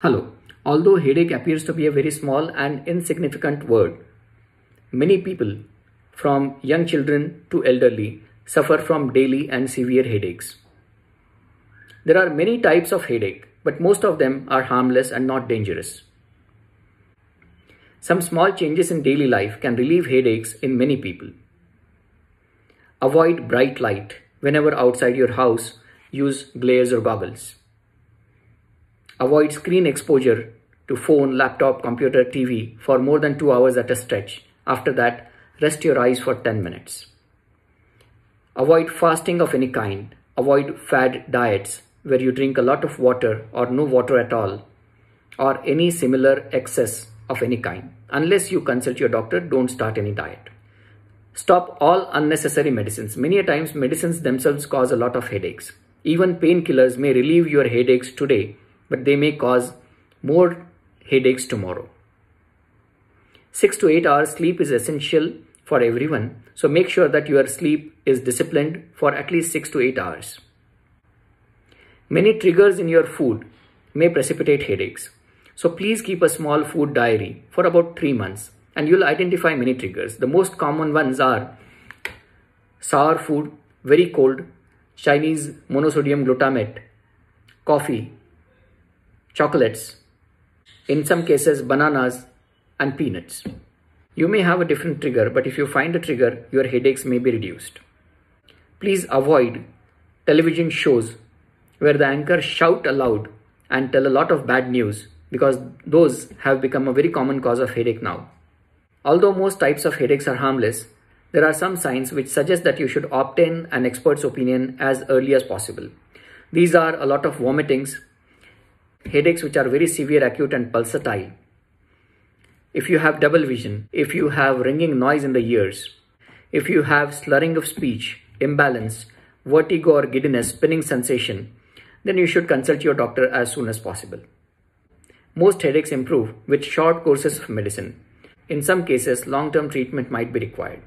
Hello. Although headache appears to be a very small and insignificant word, many people, from young children to elderly, suffer from daily and severe headaches. There are many types of headache, but most of them are harmless and not dangerous. Some small changes in daily life can relieve headaches in many people. Avoid bright light. Whenever outside your house, use glares or goggles. Avoid screen exposure to phone, laptop, computer, TV for more than 2 hours at a stretch. After that, rest your eyes for 10 minutes. Avoid fasting of any kind. Avoid fad diets where you drink a lot of water or no water at all or any similar excess of any kind. Unless you consult your doctor, don't start any diet. Stop all unnecessary medicines. Many times medicines themselves cause a lot of headaches. Even painkillers may relieve your headaches today but they may cause more headaches tomorrow. 6 to 8 hours sleep is essential for everyone, so make sure that your sleep is disciplined for at least 6 to 8 hours. Many triggers in your food may precipitate headaches, so please keep a small food diary for about 3 months and you'll identify many triggers. The most common ones are sour food, very cold, Chinese monosodium glutamate, coffee, chocolates, in some cases bananas and peanuts. You may have a different trigger, but if you find a trigger, your headaches may be reduced. Please avoid television shows where the anchors shout aloud and tell a lot of bad news because those have become a very common cause of headache now. Although most types of headaches are harmless, there are some signs which suggest that you should obtain an expert's opinion as early as possible. These are a lot of vomitings, headaches which are very severe, acute and pulsatile, if you have double vision, if you have ringing noise in the ears, if you have slurring of speech, imbalance, vertigo or giddiness, spinning sensation, then you should consult your doctor as soon as possible. Most headaches improve with short courses of medicine. In some cases, long-term treatment might be required.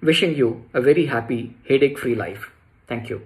Wishing you a very happy, headache-free life. Thank you.